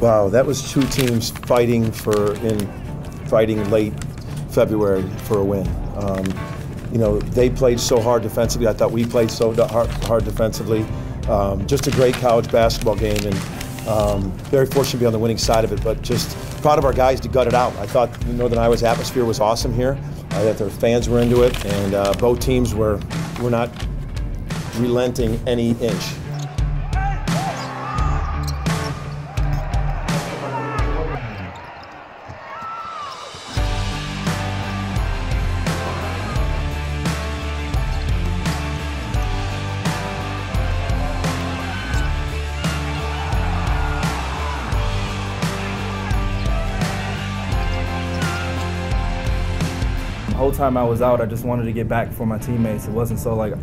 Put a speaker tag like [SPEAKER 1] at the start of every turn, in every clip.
[SPEAKER 1] Wow, that was two teams fighting for in fighting late February for a win. Um, you know, they played so hard defensively. I thought we played so hard, hard defensively. Um, just a great college basketball game, and um, very fortunate to be on the winning side of it. But just proud of our guys to gut it out. I thought Northern Iowa's atmosphere was awesome here. I thought their fans were into it, and uh, both teams were were not relenting any inch.
[SPEAKER 2] Whole time I was out, I just wanted to get back for my teammates. It wasn't so like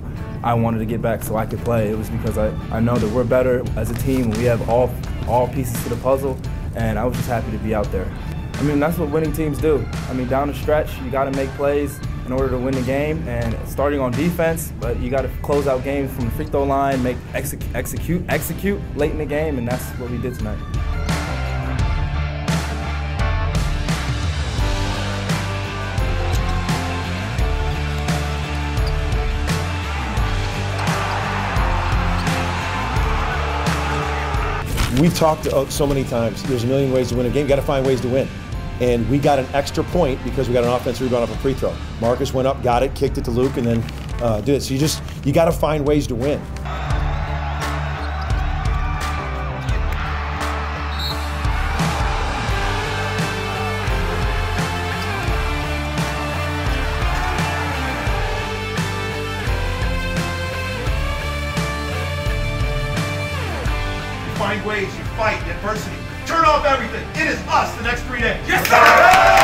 [SPEAKER 2] I wanted to get back so I could play. It was because I, I know that we're better as a team. We have all all pieces to the puzzle, and I was just happy to be out there. I mean, that's what winning teams do. I mean, down the stretch, you got to make plays in order to win the game, and starting on defense, but you got to close out games from the free throw line, make execute, execute, execute late in the game, and that's what we did tonight.
[SPEAKER 1] We've talked uh, so many times. There's a million ways to win a game. You got to find ways to win. And we got an extra point because we got an offensive rebound off a free throw. Marcus went up, got it, kicked it to Luke, and then uh, did it. So you just you got to find ways to win.
[SPEAKER 3] Find ways, you fight adversity. Turn off everything. It is us the next three days.
[SPEAKER 4] Yes, sir!